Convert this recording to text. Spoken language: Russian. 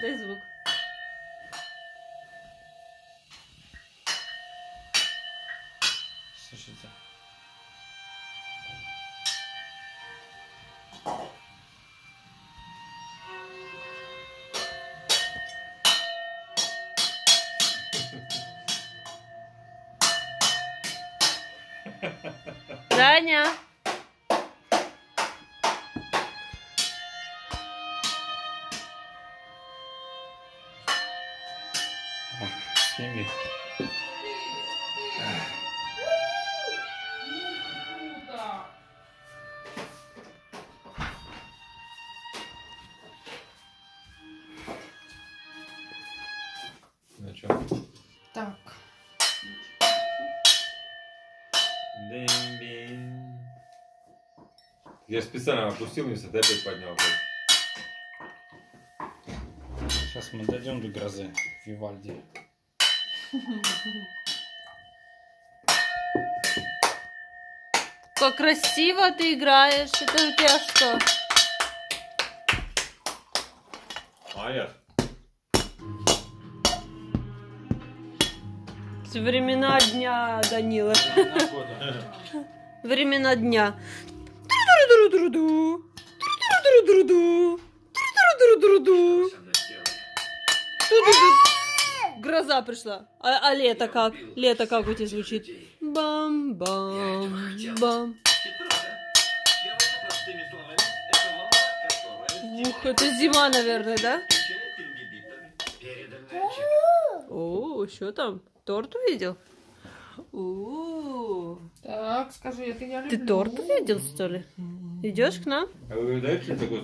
Дай звук. Слушайте. Даня. О, Сними. Ну? Так. Я специально опустил вниз, а ты опять поднял. Сейчас мы дойдем до грозы Вивальди. Как красиво ты играешь. Это у тебя что? Молодец. Времена дня, Данила. Времена дня. Тру-тру-тру-тру-ду. Тру-тру-тру-тру-ду. Ту-ду-ду. Гроза пришла. А, а лето как? Лето как у тебя звучит? Бам-бам-бам. Ух, это зима, наверное, да? О, что там? Торт увидел? О, Так, скажи, это я люблю. Ты торт увидел, что ли? Идешь к нам? А вы даете такой